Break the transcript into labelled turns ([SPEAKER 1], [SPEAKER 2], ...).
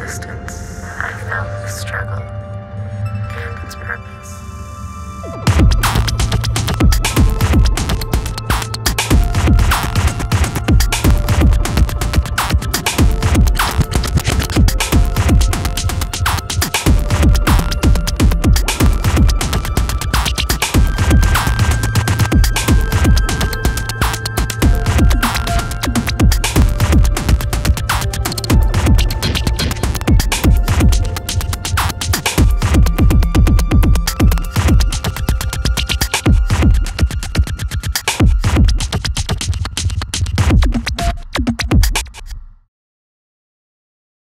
[SPEAKER 1] existence.